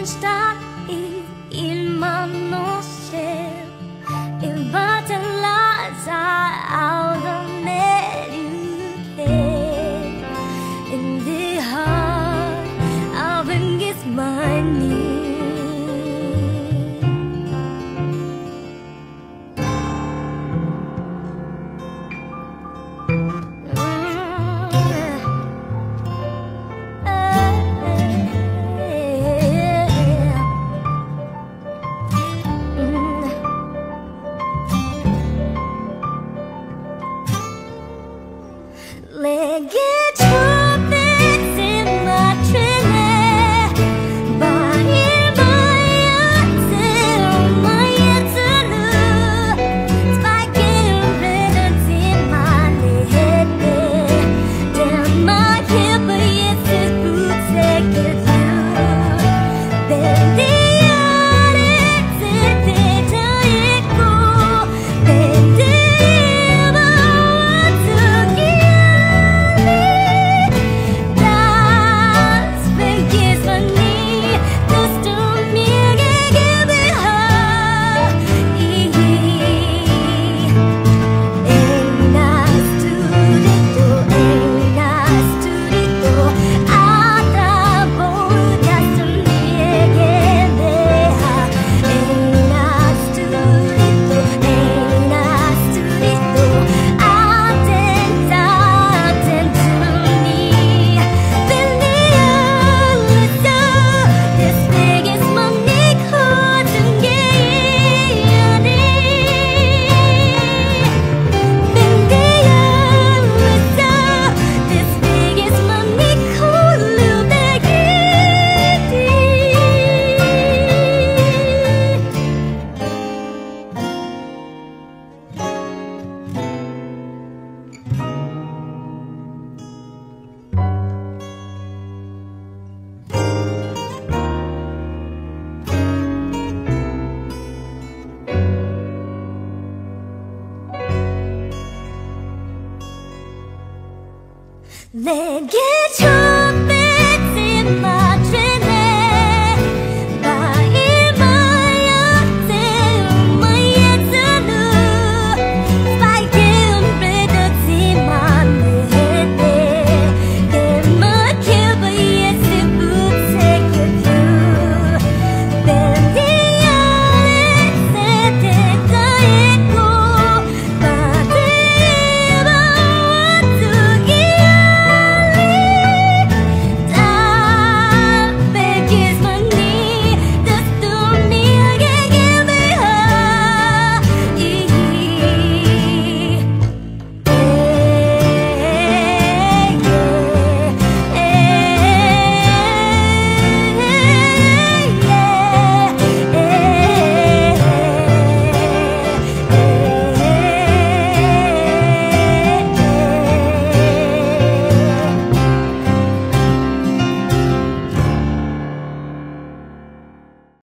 first. 내게 줬대.